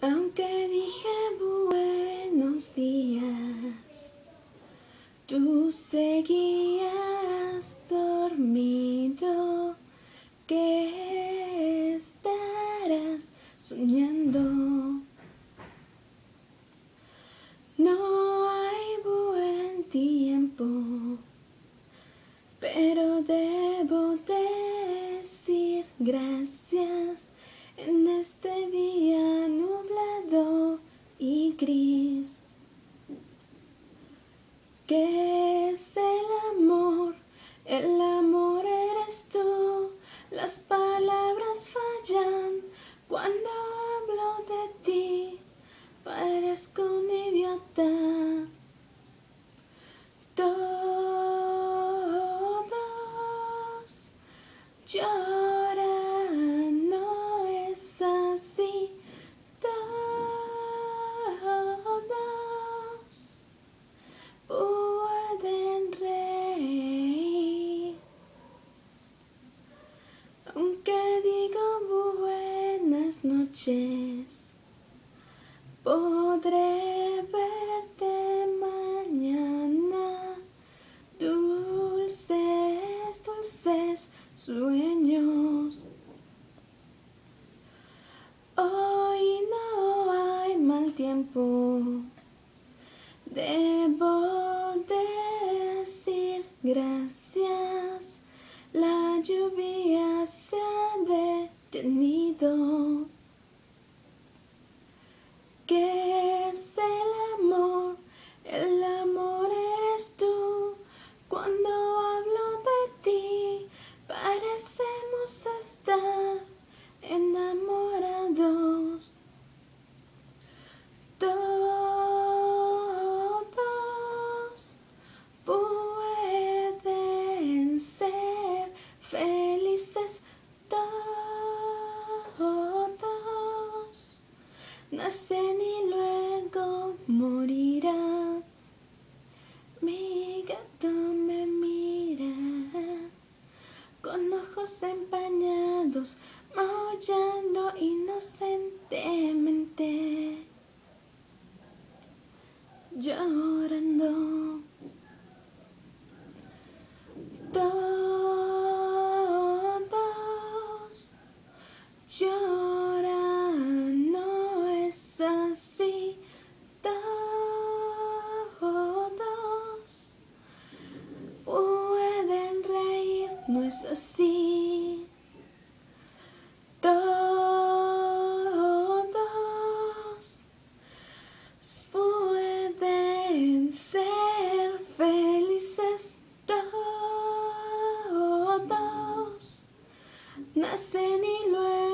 Aunque dije buenos días, tú seguías dormido. ¿Qué estarás soñando? No hay buen tiempo, pero debo gracias en este día nublado y gris. ¿Qué es el amor? El amor eres tú. Las palabras fallan cuando hablo de ti. Parezco un idiota. Todos lloran, noches, podré verte mañana. Dulces, dulces sueños. Hoy no hay mal tiempo. Debo decir gracias. Nacen y luego morirán. Mi gato me mira con ojos empañados, maullando inocentemente, llorando. No es así. Todos pueden ser felices. Todos nacen y luego